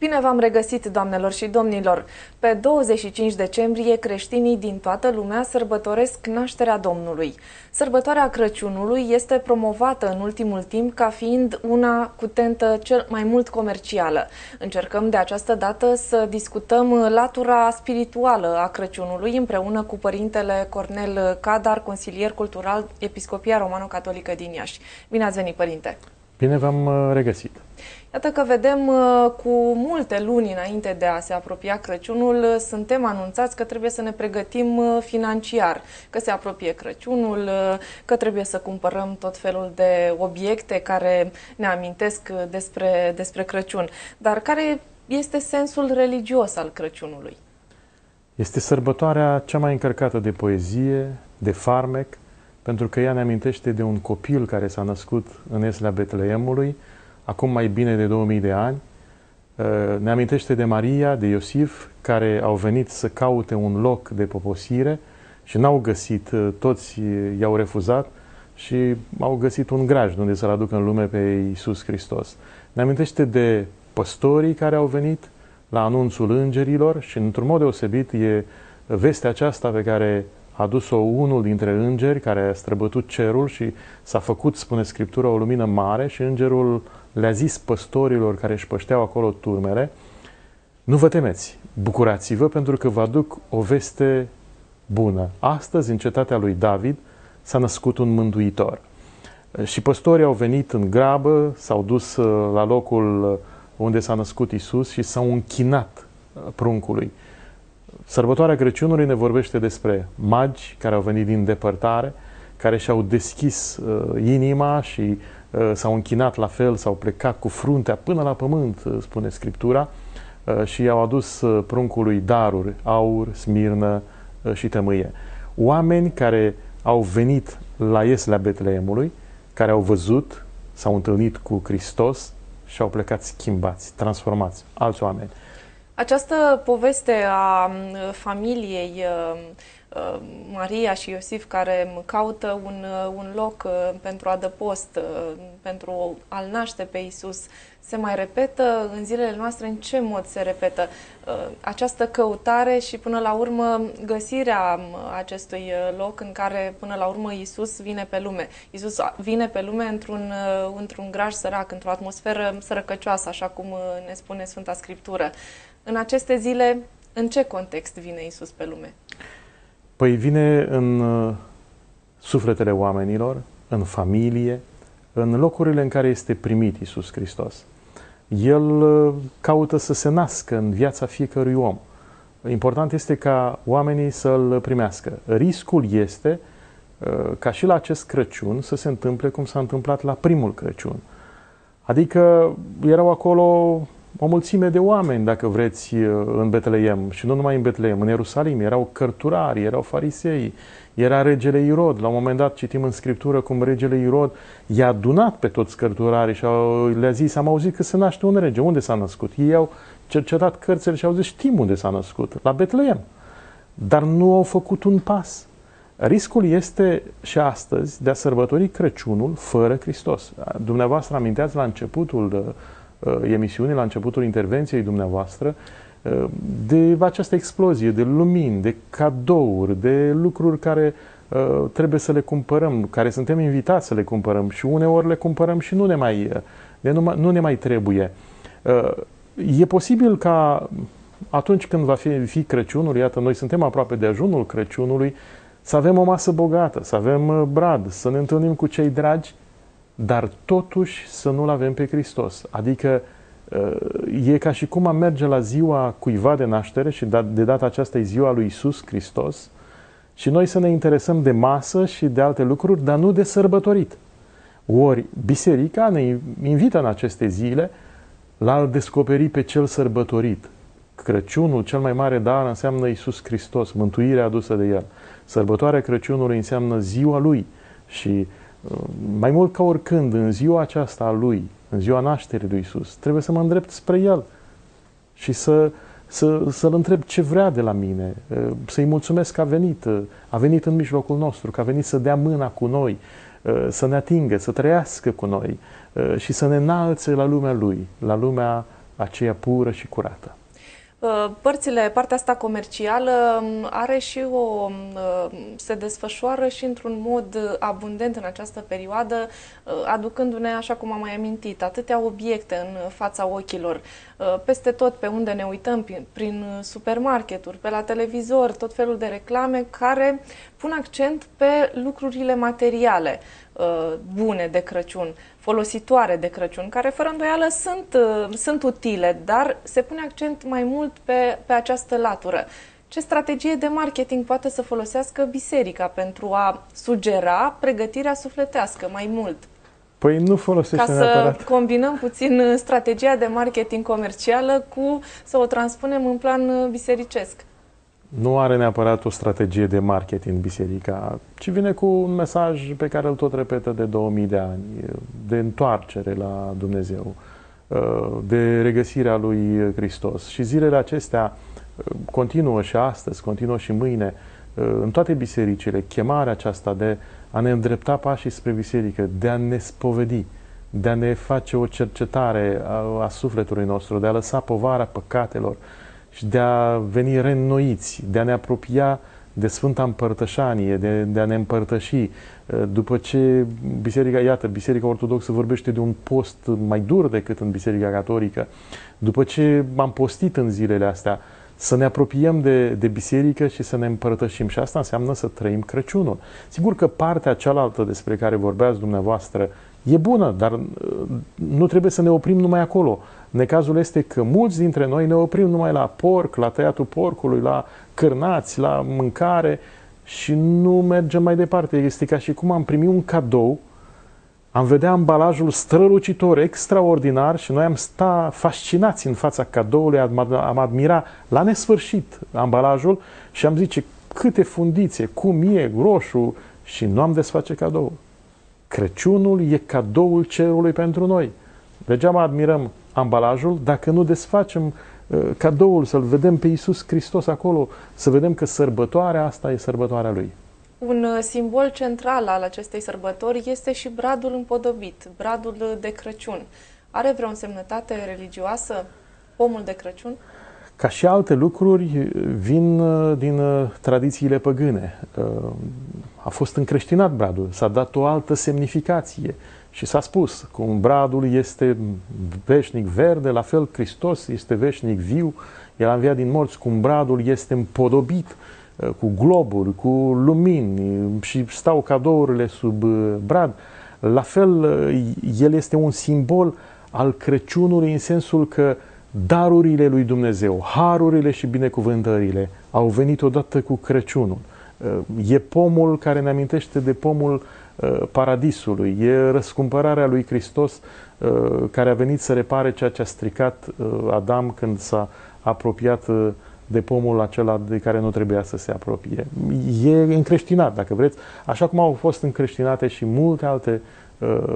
Bine v-am regăsit, doamnelor și domnilor! Pe 25 decembrie, creștinii din toată lumea sărbătoresc nașterea Domnului. Sărbătoarea Crăciunului este promovată în ultimul timp ca fiind una cu tentă cel mai mult comercială. Încercăm de această dată să discutăm latura spirituală a Crăciunului împreună cu părintele Cornel Cadar, consilier cultural Episcopia Romano-Catolică din Iași. Bine ați venit, părinte! Bine v-am uh, regăsit! Iată că vedem uh, cu multe luni înainte de a se apropia Crăciunul, uh, suntem anunțați că trebuie să ne pregătim financiar, că se apropie Crăciunul, că trebuie să cumpărăm tot felul de obiecte care ne amintesc despre, despre Crăciun. Dar care este sensul religios al Crăciunului? Este sărbătoarea cea mai încărcată de poezie, de farmec, pentru că ea ne amintește de un copil care s-a născut în Eslea Betleemului, acum mai bine de 2000 de ani. Uh, ne amintește de Maria, de Iosif, care au venit să caute un loc de poposire și n-au găsit, uh, toți i-au refuzat și au găsit un graj unde să-L aducă în lume pe Iisus Hristos. Ne amintește de păstorii care au venit la anunțul îngerilor și, într-un mod deosebit, e vestea aceasta pe care a dus-o unul dintre îngeri care a străbătut cerul și s-a făcut, spune Scriptura, o lumină mare și îngerul le-a zis păstorilor care își pășteau acolo turmele, nu vă temeți, bucurați-vă pentru că vă aduc o veste bună. Astăzi, în cetatea lui David, s-a născut un mântuitor. Și păstorii au venit în grabă, s-au dus uh, la locul uh, unde s-a născut Isus și s-au închinat uh, pruncului. Sărbătoarea Crăciunului ne vorbește despre magi care au venit din depărtare, care și-au deschis uh, inima și uh, s-au închinat la fel, s-au plecat cu fruntea până la pământ, uh, spune Scriptura, uh, și i-au adus uh, pruncului daruri, aur, smirnă uh, și tămâie. Oameni care au venit la Ieslea Betleemului, care au văzut, s-au întâlnit cu Hristos și au plecat schimbați, transformați, alți oameni. Această poveste a familiei Maria și Iosif care caută un, un loc pentru adăpost, pentru a-L naște pe Isus, se mai repetă în zilele noastre? În ce mod se repetă această căutare și până la urmă găsirea acestui loc în care până la urmă Isus vine pe lume? Isus vine pe lume într-un, într-un graj sărac, într-o atmosferă sărăcăcioasă, așa cum ne spune Sfânta Scriptură. În aceste zile, în ce context vine Isus pe lume? Păi vine în uh, sufletele oamenilor, în familie, în locurile în care este primit Isus Hristos. El uh, caută să se nască în viața fiecărui om. Important este ca oamenii să-L primească. Riscul este uh, ca și la acest Crăciun să se întâmple cum s-a întâmplat la primul Crăciun. Adică erau acolo o mulțime de oameni, dacă vreți, în Betleem și nu numai în Betleem, în Ierusalim, erau cărturari, erau farisei, era regele Irod. La un moment dat citim în Scriptură cum regele Irod i-a adunat pe toți cărturarii și le-a zis, am auzit că se naște un rege, unde s-a născut? Ei au cercetat cărțile și au zis, știm unde s-a născut, la Betleem. Dar nu au făcut un pas. Riscul este și astăzi de a sărbători Crăciunul fără Hristos. Dumneavoastră aminteați la începutul Uh, emisiunii, la începutul intervenției dumneavoastră, uh, de această explozie de lumini, de cadouri, de lucruri care uh, trebuie să le cumpărăm, care suntem invitați să le cumpărăm și uneori le cumpărăm și nu ne mai, nu, nu ne mai trebuie. E posibil ca atunci când va fi, fi Crăciunul, iată, noi suntem aproape de ajunul Crăciunului, să avem o masă bogată, să avem brad, să ne întâlnim cu cei dragi, dar totuși să nu-L avem pe Hristos. Adică e ca și cum am merge la ziua cuiva de naștere și de data aceasta e ziua lui Isus Hristos și noi să ne interesăm de masă și de alte lucruri, dar nu de sărbătorit. Ori biserica ne invită în aceste zile la a descoperi pe cel sărbătorit. Crăciunul, cel mai mare dar, înseamnă Isus Hristos, mântuirea adusă de El. Sărbătoarea Crăciunului înseamnă ziua Lui și mai mult ca oricând, în ziua aceasta a Lui, în ziua nașterii lui Isus, trebuie să mă îndrept spre El și să, să, să-L întreb ce vrea de la mine, să-i mulțumesc că a venit, a venit în mijlocul nostru, că a venit să dea mâna cu noi, să ne atingă, să trăiască cu noi și să ne înalțe la lumea Lui, la lumea aceea pură și curată. Uh, părțile, partea asta comercială um, are și o, um, uh, se desfășoară și într-un mod abundent în această perioadă, uh, aducându-ne, așa cum am mai amintit, atâtea obiecte în fața ochilor, peste tot pe unde ne uităm, prin supermarketuri, pe la televizor, tot felul de reclame care pun accent pe lucrurile materiale bune de Crăciun folositoare de Crăciun, care fără îndoială sunt, uh, sunt utile, dar se pune accent mai mult pe, pe această latură. Ce strategie de marketing poate să folosească biserica pentru a sugera pregătirea sufletească mai mult? Păi nu folosește Ca neapărat. să combinăm puțin uh, strategia de marketing comercială cu să o transpunem în plan uh, bisericesc nu are neapărat o strategie de marketing biserica, ci vine cu un mesaj pe care îl tot repetă de 2000 de ani, de întoarcere la Dumnezeu, de regăsirea lui Hristos. Și zilele acestea continuă și astăzi, continuă și mâine, în toate bisericile, chemarea aceasta de a ne îndrepta pașii spre biserică, de a ne spovedi, de a ne face o cercetare a, a sufletului nostru, de a lăsa povara păcatelor, și de a veni reînnoiți, de a ne apropia de Sfânta Împărtășanie, de, de a ne împărtăși. Uh, după ce Biserica, iată, Biserica Ortodoxă vorbește de un post mai dur decât în Biserica Catolică, după ce am postit în zilele astea, să ne apropiem de, de biserică și să ne împărtășim. Și asta înseamnă să trăim Crăciunul. Sigur că partea cealaltă despre care vorbeați dumneavoastră e bună, dar uh, nu trebuie să ne oprim numai acolo. Necazul este că mulți dintre noi ne oprim numai la porc, la tăiatul porcului, la cârnați, la mâncare și nu mergem mai departe. Este ca și cum am primit un cadou, am vedea ambalajul strălucitor, extraordinar și noi am sta fascinați în fața cadoului, am admira la nesfârșit ambalajul și am zice câte fundițe, cum e, roșu și nu am desface cadou. Crăciunul e cadoul cerului pentru noi. Degeaba admirăm ambalajul dacă nu desfacem uh, cadoul, să-L vedem pe Iisus Hristos acolo, să vedem că sărbătoarea asta e sărbătoarea Lui. Un uh, simbol central al acestei sărbători este și bradul împodobit, bradul de Crăciun. Are vreo însemnătate religioasă pomul de Crăciun? Ca și alte lucruri, vin uh, din tradițiile păgâne. A fost încreștinat bradul, s-a dat o altă semnificație. Și s-a spus, cum bradul este veșnic verde, la fel Hristos este veșnic viu, El a înviat din morți, cum bradul este împodobit uh, cu globuri, cu lumini și stau cadourile sub uh, brad. La fel, uh, el este un simbol al Crăciunului în sensul că darurile lui Dumnezeu, harurile și binecuvântările au venit odată cu Crăciunul. E pomul care ne amintește de pomul Uh, paradisului, e răscumpărarea lui Hristos uh, care a venit să repare ceea ce a stricat uh, Adam când s-a apropiat de pomul acela de care nu trebuia să se apropie. E încreștinat, dacă vreți, așa cum au fost încreștinate și multe alte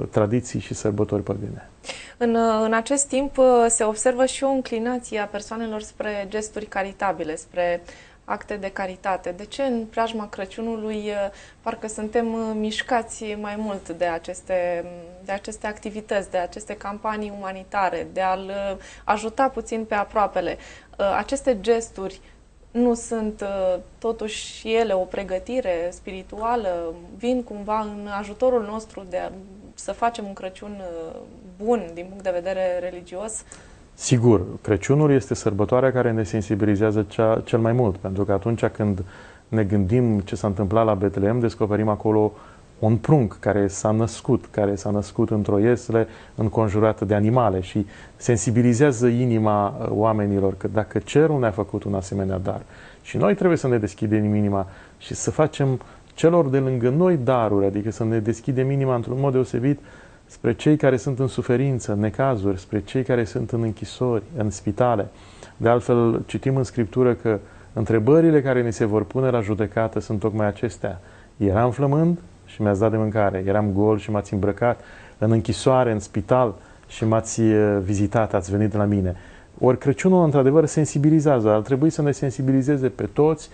tradiții și sărbători păgâne. În, în acest timp se observă și o înclinație a persoanelor spre gesturi caritabile, spre acte de caritate. De ce în preajma Crăciunului uh, parcă suntem uh, mișcați mai mult de aceste, de aceste activități, de aceste campanii umanitare, de a-l uh, ajuta puțin pe aproapele? Aceste gesturi nu sunt totuși ele o pregătire spirituală? Vin cumva în ajutorul nostru de a, să facem un Crăciun bun din punct de vedere religios? Sigur, Crăciunul este sărbătoarea care ne sensibilizează cea, cel mai mult, pentru că atunci când ne gândim ce s-a întâmplat la Betlehem, descoperim acolo un prunc care s-a născut, care s-a născut într-o iesle înconjurată de animale și sensibilizează inima uh, oamenilor că dacă cerul ne-a făcut un asemenea dar și noi trebuie să ne deschidem inima și să facem celor de lângă noi daruri, adică să ne deschidem inima într-un mod deosebit spre cei care sunt în suferință, în necazuri, spre cei care sunt în închisori, în spitale. De altfel, citim în Scriptură că întrebările care ni se vor pune la judecată sunt tocmai acestea. Eram flămând și mi-ați dat de mâncare, eram gol și m-ați îmbrăcat, în închisoare, în spital și m-ați eh, vizitat, ați venit la mine. Ori Crăciunul, într-adevăr, sensibilizează. Ar trebui să ne sensibilizeze pe toți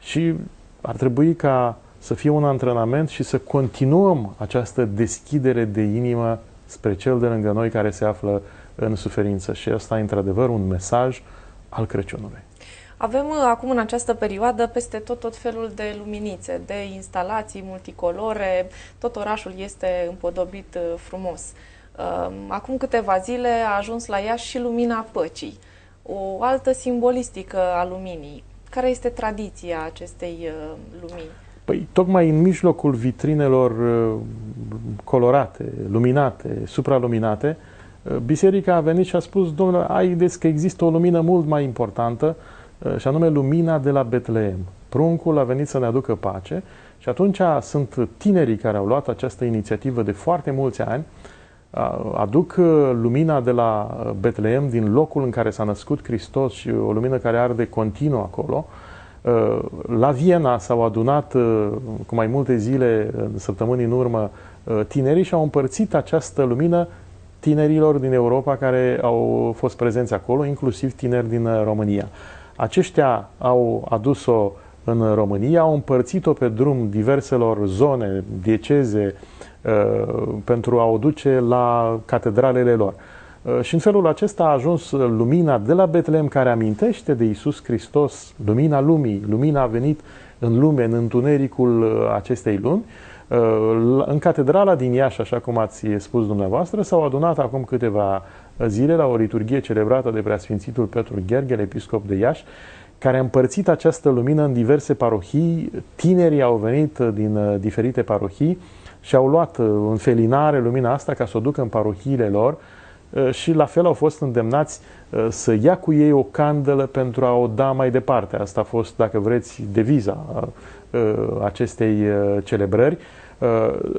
și ar trebui ca să fie un antrenament și să continuăm această deschidere de inimă spre cel de lângă noi care se află în suferință. Și asta e într-adevăr un mesaj al Crăciunului. Avem uh, acum în această perioadă peste tot tot felul de luminițe, de instalații multicolore, tot orașul este împodobit uh, frumos. Uh, acum câteva zile a ajuns la Iași și lumina păcii, o altă simbolistică a luminii. Care este tradiția acestei lumini? Păi, tocmai în mijlocul vitrinelor colorate, luminate, supraluminate, biserica a venit și a spus, domnule, haideți că există o lumină mult mai importantă, Uh, și anume lumina de la Betleem. Pruncul a venit să ne aducă pace și atunci sunt tinerii care au luat această inițiativă de foarte mulți ani, uh, aduc uh, lumina de la Betleem din locul în care s-a născut Hristos și o lumină care arde continuu acolo. La Viena s-au adunat cu mai multe zile, săptămâni în urmă, tinerii și au împărțit această lumină tinerilor din Europa care au fost prezenți acolo, inclusiv tineri din România. Aceștia au adus-o în România, au împărțit-o pe drum diverselor zone, dieceze, uh, pentru a o duce la catedralele lor. Uh, și în felul acesta a ajuns lumina de la Betlehem, care amintește de Isus Hristos, lumina lumii, lumina a venit în lume, în întunericul uh, acestei lumi. În catedrala din Iași, așa cum ați spus dumneavoastră, s-au adunat acum câteva zile la o liturghie celebrată de Preasfințitul Petru Gherghel, episcop de Iași, care a împărțit această lumină în diverse parohii. Tinerii au venit din uh, diferite parohii și au luat uh, în felinare lumina asta ca să o ducă în parohiile lor uh, și la fel au fost îndemnați să ia cu ei o candelă pentru a o da mai departe. Asta a fost, dacă vreți, deviza acestei celebrări.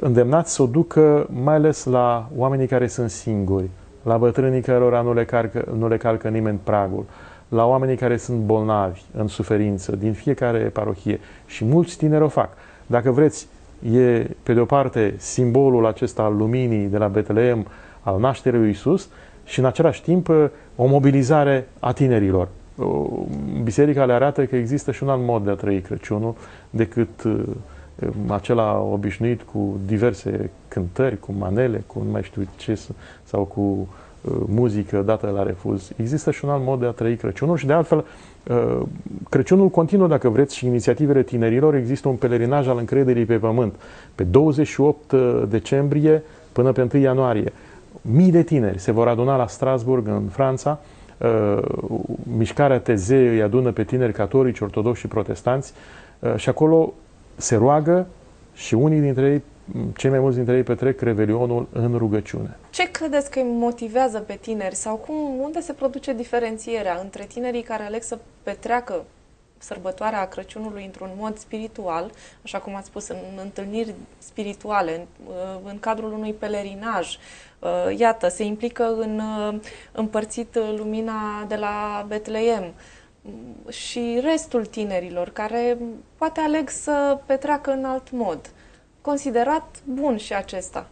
Îndemnați să o ducă mai ales la oamenii care sunt singuri, la bătrânii cărora nu le, carcă, nu le calcă nimeni pragul, la oamenii care sunt bolnavi, în suferință, din fiecare parohie. Și mulți tineri o fac. Dacă vreți, e, pe de o parte, simbolul acesta al luminii de la Betleem, al nașterii lui Isus, și în același timp o mobilizare a tinerilor. Biserica le arată că există și un alt mod de a trăi Crăciunul decât uh, acela obișnuit cu diverse cântări, cu manele, cu nu mai știu ce, sau cu uh, muzică dată la refuz. Există și un alt mod de a trăi Crăciunul și de altfel uh, Crăciunul continuă, dacă vreți, și inițiativele tinerilor. Există un pelerinaj al încrederii pe pământ. Pe 28 uh, decembrie până pe 1 ianuarie, mii de tineri se vor aduna la Strasburg, în Franța. Uh, mișcarea Tezeu îi adună pe tineri catolici, ortodoxi și protestanți uh, și acolo se roagă și unii dintre ei, cei mai mulți dintre ei petrec Revelionul în rugăciune. Ce credeți că îi motivează pe tineri sau cum, unde se produce diferențierea între tinerii care aleg să petreacă sărbătoarea Crăciunului într-un mod spiritual, așa cum ați spus, în întâlniri spirituale, în, în cadrul unui pelerinaj. Iată, se implică în împărțit lumina de la Betleem și restul tinerilor care poate aleg să petreacă în alt mod. Considerat bun și acesta.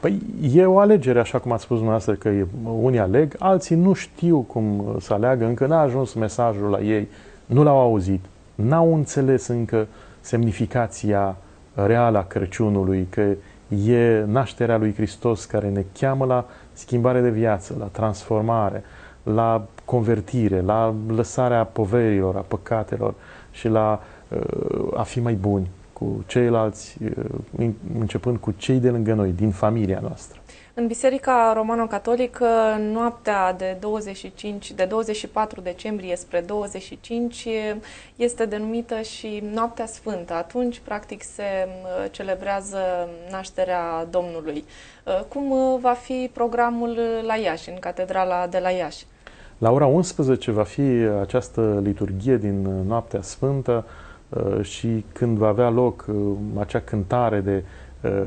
Păi e o alegere, așa cum ați spus dumneavoastră, că unii aleg, alții nu știu cum să aleagă, încă n-a ajuns mesajul la ei, nu l-au auzit, n-au înțeles încă semnificația reală a Crăciunului, că e nașterea lui Hristos care ne cheamă la schimbare de viață, la transformare, la convertire, la lăsarea poverilor, a păcatelor și la uh, a fi mai buni cu ceilalți, uh, începând cu cei de lângă noi, din familia noastră. În Biserica Romano-Catolică, noaptea de 25, de 24 decembrie spre 25 este denumită și Noaptea Sfântă. Atunci, practic, se uh, celebrează nașterea Domnului. Cum va fi programul la Iași, în Catedrala de la Iași? La ora 11 va fi această liturghie din Noaptea Sfântă uh, și când va avea loc uh, acea cântare de uh,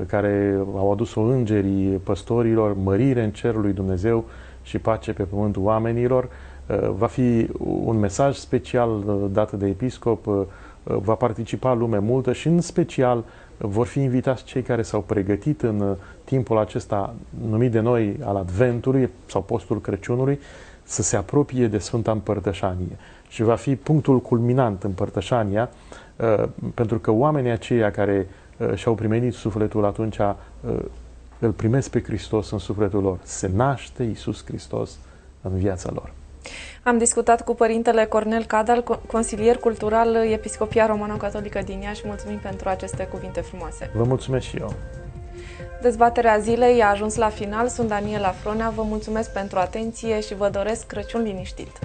care au adus-o îngerii păstorilor, mărire în cerul lui Dumnezeu și pace pe pământul oamenilor, va fi un mesaj special dat de episcop, va participa lume multă și în special vor fi invitați cei care s-au pregătit în timpul acesta numit de noi al Adventului sau postul Crăciunului să se apropie de Sfânta Împărtășanie. Și va fi punctul culminant împărtășania, uh, pentru că oamenii aceia care uh, și-au primenit sufletul atunci uh, îl primesc pe Hristos în sufletul lor. Se naște Iisus Hristos în viața lor. Am discutat cu părintele Cornel Cadal, consilier cultural Episcopia Romano-Catolică din Iași. Mulțumim pentru aceste cuvinte frumoase. Vă mulțumesc și eu. Dezbaterea zilei a ajuns la final. Sunt Daniela Fronea. Vă mulțumesc pentru atenție și vă doresc Crăciun liniștit.